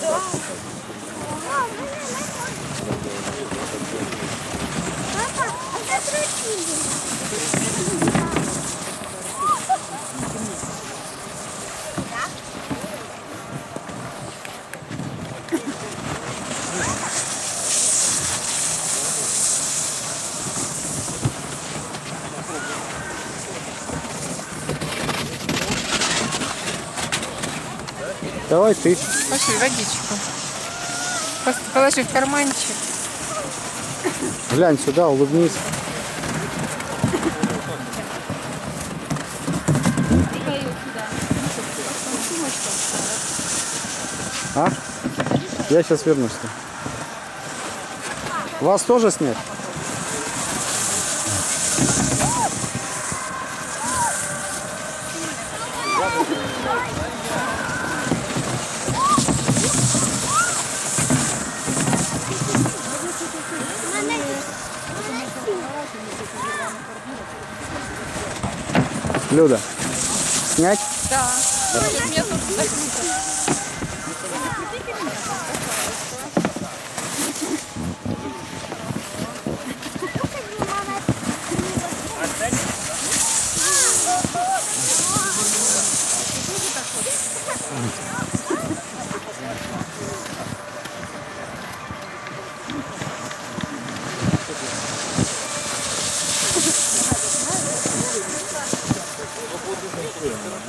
Папа, Давай ты. Пошли, водичку. Просто положи в карманчик. Глянь сюда, улыбнись. А? Я сейчас вернусь. Вас тоже снять? Люда, снять? Да. Мне тут Yeah.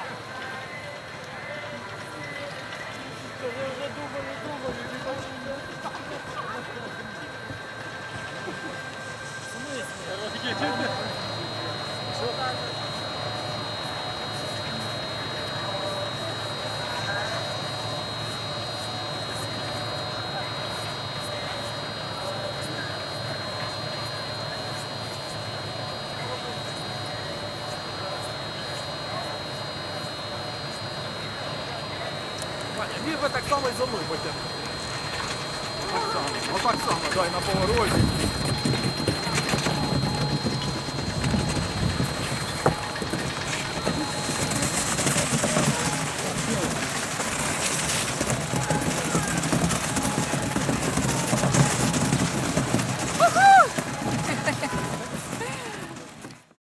міг би так само і за мною потягнути. Так само, отак само, дай на повороті.